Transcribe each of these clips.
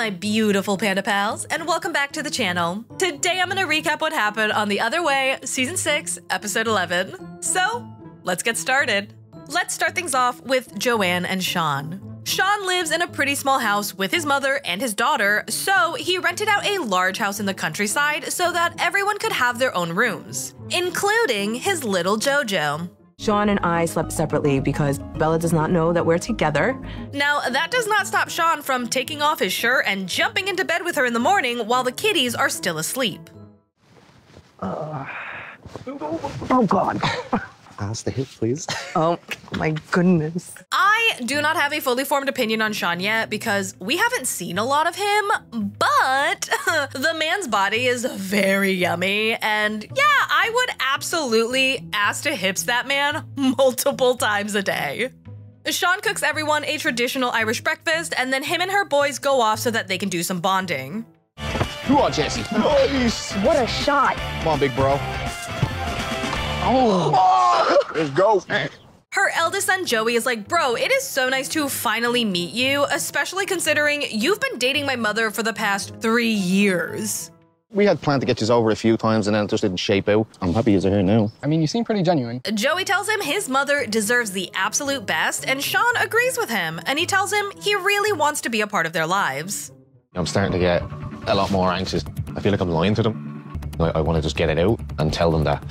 my beautiful panda pals, and welcome back to the channel. Today I'm gonna recap what happened on The Other Way, Season 6, Episode 11. So, let's get started. Let's start things off with Joanne and Sean. Sean lives in a pretty small house with his mother and his daughter, so he rented out a large house in the countryside so that everyone could have their own rooms, including his little Jojo. Sean and I slept separately because Bella does not know that we're together. Now, that does not stop Sean from taking off his shirt and jumping into bed with her in the morning while the kitties are still asleep. Uh, oh, God. Pass the hip, please. Oh, my goodness. I do not have a fully formed opinion on Sean yet because we haven't seen a lot of him, but the man's body is very yummy. And yeah, I would absolutely ask to hips that man multiple times a day. Sean cooks everyone a traditional Irish breakfast, and then him and her boys go off so that they can do some bonding. Come on, Jesse. Nice. What a shot. Come on, big bro. Oh. Let's go. Her eldest son Joey is like, Bro, it is so nice to finally meet you, especially considering you've been dating my mother for the past three years. We had planned to get you over a few times and then it just didn't shape out. I'm happy you're here now. I mean, you seem pretty genuine. Joey tells him his mother deserves the absolute best, and Sean agrees with him, and he tells him he really wants to be a part of their lives. I'm starting to get a lot more anxious. I feel like I'm lying to them. I, I want to just get it out and tell them that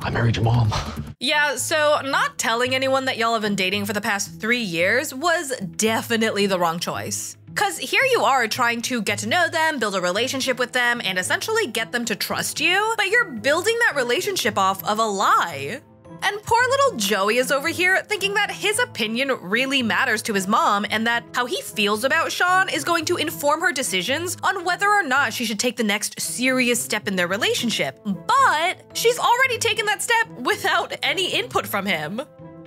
I married your mom. Yeah, so not telling anyone that y'all have been dating for the past three years was definitely the wrong choice. Because here you are trying to get to know them, build a relationship with them, and essentially get them to trust you, but you're building that relationship off of a lie. And poor little Joey is over here thinking that his opinion really matters to his mom and that how he feels about Sean is going to inform her decisions on whether or not she should take the next serious step in their relationship. But she's already taken that step without any input from him.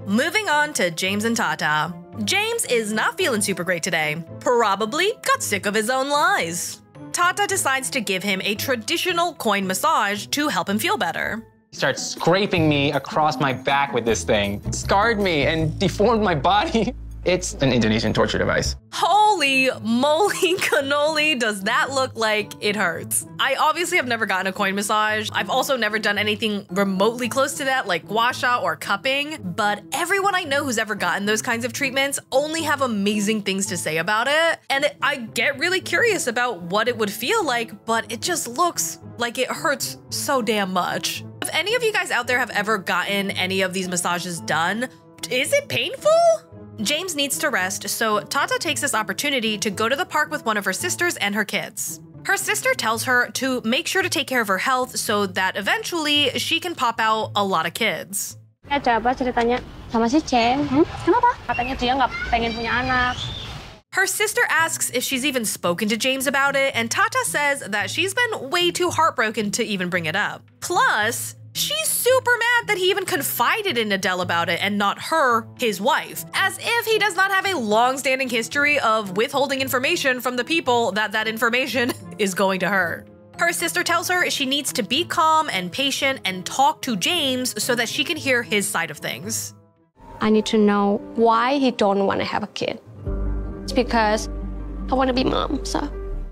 Moving on to James and Tata. James is not feeling super great today. Probably got sick of his own lies. Tata decides to give him a traditional coin massage to help him feel better. He starts scraping me across my back with this thing. scarred me and deformed my body. It's an Indonesian torture device. Holy moly cannoli, does that look like it hurts? I obviously have never gotten a coin massage. I've also never done anything remotely close to that, like gua sha or cupping, but everyone I know who's ever gotten those kinds of treatments only have amazing things to say about it. And it, I get really curious about what it would feel like, but it just looks like it hurts so damn much. If any of you guys out there have ever gotten any of these massages done, is it painful? James needs to rest, so Tata takes this opportunity to go to the park with one of her sisters and her kids. Her sister tells her to make sure to take care of her health so that eventually she can pop out a lot of kids. Eh, Ada apa ceritanya? Sama si Chen. Hmm? Kenapa? Katanya dia nggak pengen punya anak. Her sister asks if she's even spoken to James about it, and Tata says that she's been way too heartbroken to even bring it up. Plus, She's super mad that he even confided in Adele about it and not her, his wife, as if he does not have a long standing history of withholding information from the people that that information is going to her. Her sister tells her she needs to be calm and patient and talk to James so that she can hear his side of things. I need to know why he don't want to have a kid. It's because I want to be mom, so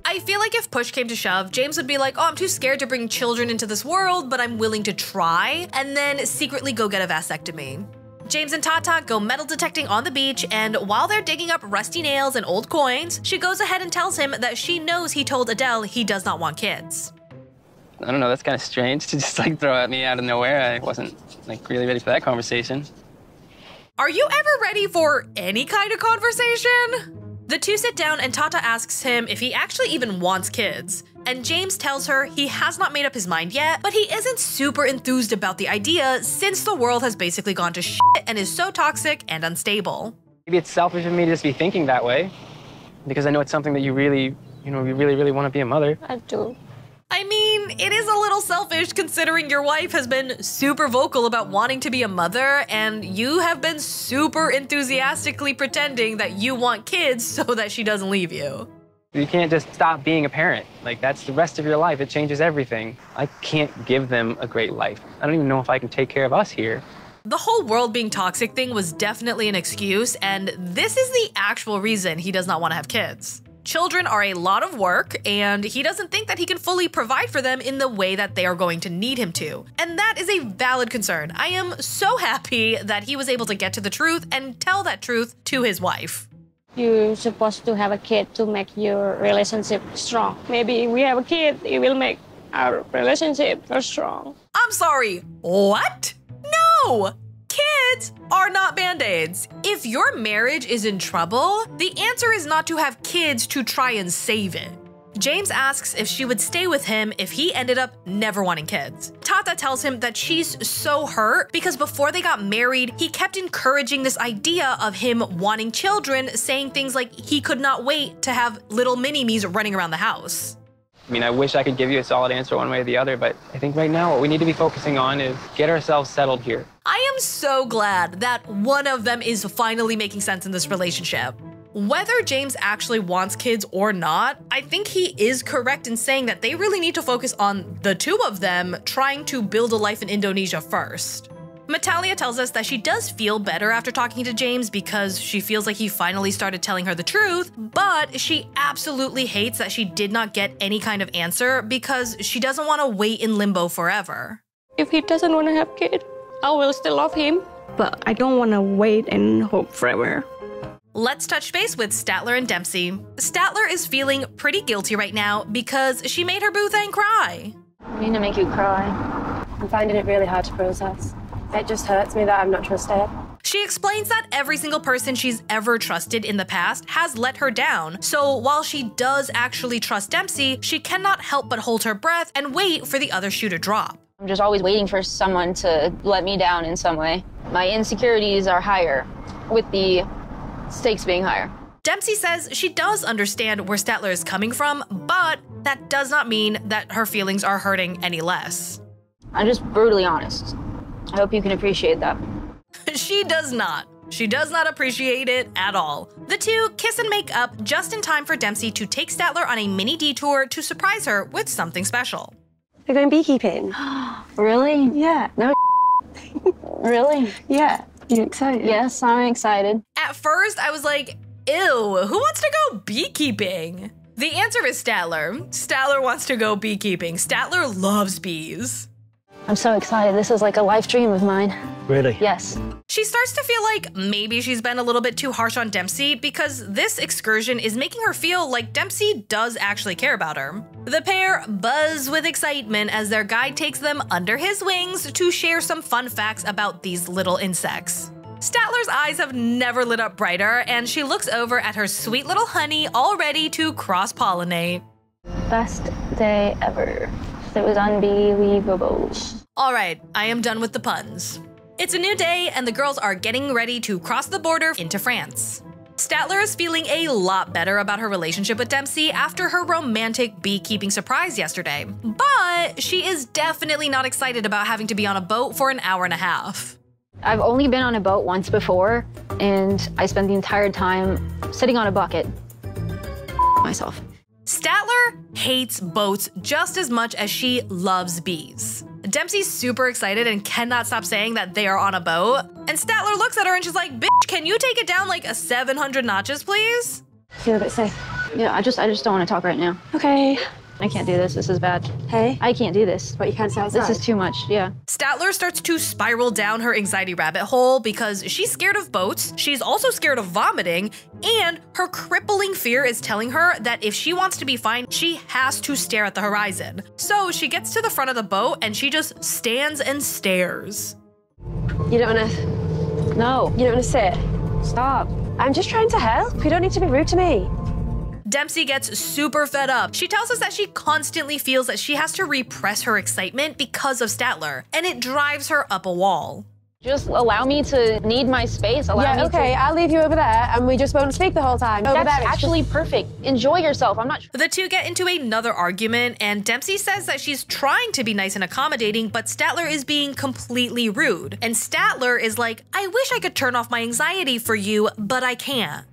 I feel like if push came to shove, James would be like, oh, I'm too scared to bring children into this world, but I'm willing to try, and then secretly go get a vasectomy. James and Tata go metal detecting on the beach, and while they're digging up rusty nails and old coins, she goes ahead and tells him that she knows he told Adele he does not want kids. I don't know, that's kind of strange to just like throw at me out of nowhere. I wasn't like really ready for that conversation. Are you ever ready for any kind of conversation? The two sit down and Tata asks him if he actually even wants kids. And James tells her he has not made up his mind yet, but he isn't super enthused about the idea since the world has basically gone to shit and is so toxic and unstable. Maybe it's selfish of me to just be thinking that way because I know it's something that you really, you know, you really, really want to be a mother. I do. I mean, it is a little selfish considering your wife has been super vocal about wanting to be a mother, and you have been super enthusiastically pretending that you want kids so that she doesn't leave you. You can't just stop being a parent. Like, that's the rest of your life. It changes everything. I can't give them a great life. I don't even know if I can take care of us here. The whole world being toxic thing was definitely an excuse, and this is the actual reason he does not want to have kids. Children are a lot of work, and he doesn't think that he can fully provide for them in the way that they are going to need him to. And that is a valid concern. I am so happy that he was able to get to the truth and tell that truth to his wife. You're supposed to have a kid to make your relationship strong. Maybe if we have a kid, it will make our relationship strong. I'm sorry, what? No! Kids are not band aids. If your marriage is in trouble, the answer is not to have kids to try and save it. James asks if she would stay with him if he ended up never wanting kids. Tata tells him that she's so hurt because before they got married, he kept encouraging this idea of him wanting children, saying things like he could not wait to have little mini me's running around the house. I mean, I wish I could give you a solid answer one way or the other, but I think right now what we need to be focusing on is get ourselves settled here. I am so glad that one of them is finally making sense in this relationship. Whether James actually wants kids or not, I think he is correct in saying that they really need to focus on the two of them trying to build a life in Indonesia first. Meitalia tells us that she does feel better after talking to James because she feels like he finally started telling her the truth, but she absolutely hates that she did not get any kind of answer because she doesn't want to wait in limbo forever. If he doesn't want to have kid, I will still love him. But I don't want to wait and hope forever. Let's touch base with Statler and Dempsey. Statler is feeling pretty guilty right now because she made her boo thing cry. I mean to make you cry. I'm finding it really hard to process. It just hurts me that I'm not trusted. She explains that every single person she's ever trusted in the past has let her down. So while she does actually trust Dempsey, she cannot help but hold her breath and wait for the other shoe to drop. I'm just always waiting for someone to let me down in some way. My insecurities are higher with the stakes being higher. Dempsey says she does understand where Statler is coming from, but that does not mean that her feelings are hurting any less. I'm just brutally honest. I hope you can appreciate that. she does not. She does not appreciate it at all. The two kiss and make up just in time for Dempsey to take Statler on a mini detour to surprise her with something special. They're going beekeeping. Really? Yeah. No. really? Yeah. You excited? Yes, I'm excited. At first, I was like, ew, who wants to go beekeeping? The answer is Statler. Statler wants to go beekeeping. Statler loves bees. I'm so excited. This is like a life dream of mine. Really? Yes. She starts to feel like maybe she's been a little bit too harsh on Dempsey because this excursion is making her feel like Dempsey does actually care about her. The pair buzz with excitement as their guide takes them under his wings to share some fun facts about these little insects. Statler's eyes have never lit up brighter, and she looks over at her sweet little honey all ready to cross pollinate. Best day ever. It was unbelievable. All right, I am done with the puns. It's a new day, and the girls are getting ready to cross the border into France. Statler is feeling a lot better about her relationship with Dempsey after her romantic beekeeping surprise yesterday, but she is definitely not excited about having to be on a boat for an hour and a half. I've only been on a boat once before, and I spent the entire time sitting on a bucket. Myself. Statler hates boats just as much as she loves bees. Dempsey's super excited and cannot stop saying that they are on a boat. And Statler looks at her and she's like, Bitch, can you take it down like a 700 notches, please? Feel a bit safe. Yeah, I just I just don't want to talk right now. Okay. I can't do this. This is bad. Hey. I can't do this. But you can't say outside. This is too much. Yeah. Statler starts to spiral down her anxiety rabbit hole because she's scared of boats, she's also scared of vomiting, and her crippling fear is telling her that if she wants to be fine, she has to stare at the horizon. So she gets to the front of the boat and she just stands and stares. You don't want to. No. You don't want to sit. Stop. I'm just trying to help. You don't need to be rude to me. Dempsey gets super fed up. She tells us that she constantly feels that she has to repress her excitement because of Statler, and it drives her up a wall. Just allow me to need my space. Allow me yeah, okay, to. I'll leave you over there and we just won't speak the whole time. Over That's there, it's actually perfect. Enjoy yourself. I'm not. The two get into another argument, and Dempsey says that she's trying to be nice and accommodating, but Statler is being completely rude. And Statler is like, I wish I could turn off my anxiety for you, but I can't.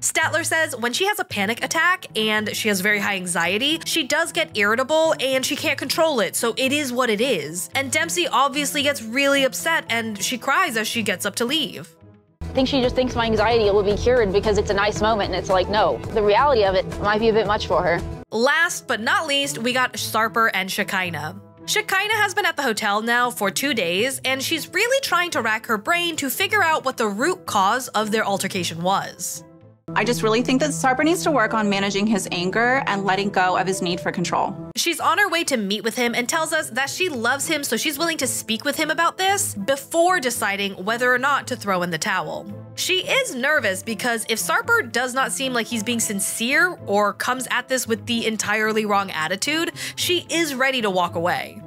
Statler says when she has a panic attack and she has very high anxiety, she does get irritable and she can't control it, so it is what it is. And Dempsey obviously gets really upset and she cries as she gets up to leave. I think she just thinks my anxiety will be cured because it's a nice moment. And it's like, no, the reality of it might be a bit much for her. Last but not least, we got Sarper and Shekinah. Shekinah has been at the hotel now for two days, and she's really trying to rack her brain to figure out what the root cause of their altercation was. I just really think that Sarper needs to work on managing his anger and letting go of his need for control. She's on her way to meet with him and tells us that she loves him, so she's willing to speak with him about this before deciding whether or not to throw in the towel. She is nervous because if Sarper does not seem like he's being sincere or comes at this with the entirely wrong attitude, she is ready to walk away.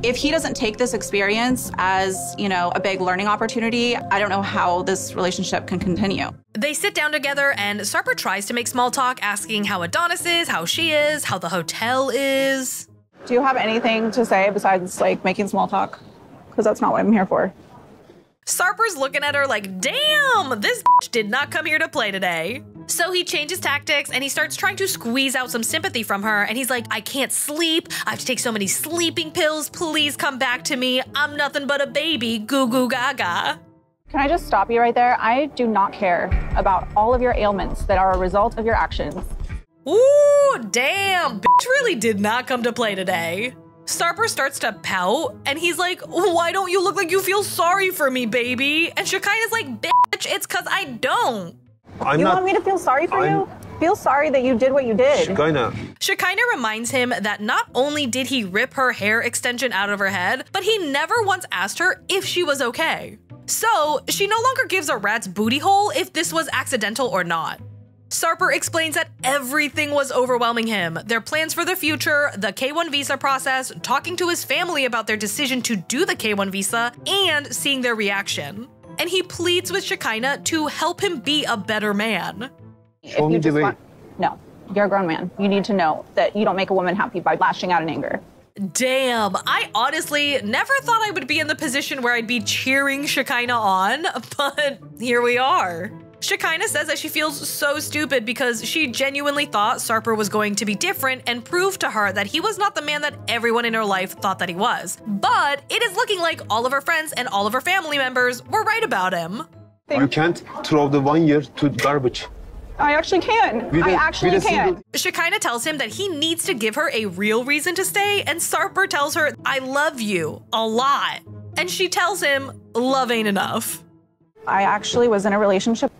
If he doesn't take this experience as, you know, a big learning opportunity, I don't know how this relationship can continue. They sit down together and Sarper tries to make small talk, asking how Adonis is, how she is, how the hotel is. Do you have anything to say besides like making small talk? Because that's not what I'm here for. Sarper's looking at her like, damn, this did not come here to play today. So he changes tactics and he starts trying to squeeze out some sympathy from her. And he's like, I can't sleep. I have to take so many sleeping pills. Please come back to me. I'm nothing but a baby. Goo goo gaga. Can I just stop you right there? I do not care about all of your ailments that are a result of your actions. Ooh, damn. Bitch really did not come to play today. Sarper starts to pout, and he's like, Why don't you look like you feel sorry for me, baby? And Shekinah's like, Bitch, it's cause I don't. I'm you not. want me to feel sorry for I'm- you? Feel sorry that you did what you did. Shekinah, Shekinah reminds him that not only did he rip her hair extension out of her head, but he never once asked her if she was okay. So, she no longer gives a rat's booty hole if this was accidental or not. Sarper explains that everything was overwhelming him their plans for the future, the K 1 visa process, talking to his family about their decision to do the K 1 visa, and seeing their reaction. And he pleads with Shekinah to help him be a better man. show If me you the just way. want- no, you're a grown man. You need to know that you don't make a woman happy by lashing out in anger. Damn, I honestly never thought I would be in the position where I'd be cheering Shekinah on, but here we are. Shekinah says that she feels so stupid because she genuinely thought Sarper was going to be different and prove to her that he was not the man that everyone in her life thought that he was. But it is looking like all of her friends and all of her family members were right about him. You can't throw the one year to garbage. I actually can. With I a- actually can. single- Shekinah tells him that he needs to give her a real reason to stay, and Sarper tells her, I love you a lot. And she tells him, love ain't enough. I actually was in a relationship.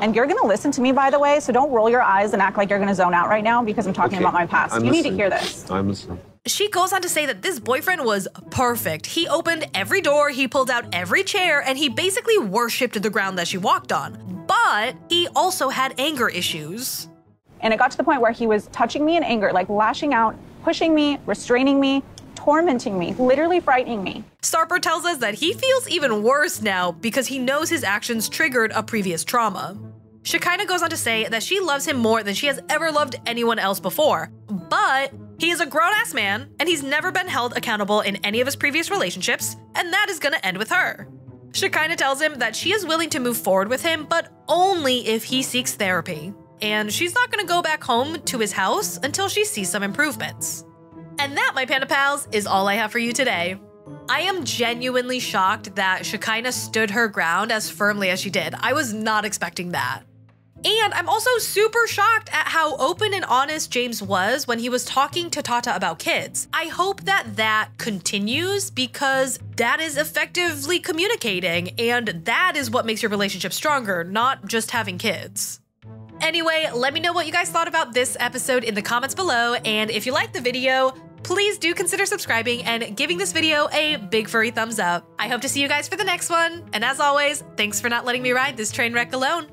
And you're going to listen to me, by the way, so don't roll your eyes and act like you're going to zone out right now because I'm talking Okay, about my past. I'm you need to hear this. I'm listening. She goes on to say that this boyfriend was perfect. He opened every door, he pulled out every chair, and he basically worshipped the ground that she walked on. But he also had anger issues. And it got to the point where he was touching me in anger, like lashing out, pushing me, restraining me, tormenting me, literally frightening me. Sarper tells us that he feels even worse now because he knows his actions triggered a previous trauma. Shekinah goes on to say that she loves him more than she has ever loved anyone else before, but he is a grown ass man and he's never been held accountable in any of his previous relationships, and that is gonna end with her. Shekinah tells him that she is willing to move forward with him, but only if he seeks therapy. And she's not gonna go back home to his house until she sees some improvements. And that, my Panda Pals, is all I have for you today. I am genuinely shocked that Shekinah stood her ground as firmly as she did. I was not expecting that. And I'm also super shocked at how open and honest James was when he was talking to Tata about kids. I hope that that continues because that is effectively communicating, and that is what makes your relationship stronger, not just having kids. Anyway, let me know what you guys thought about this episode in the comments below, and if you liked the video, please do consider subscribing and giving this video a big furry thumbs up. I hope to see you guys for the next one, and as always, thanks for not letting me ride this train wreck alone.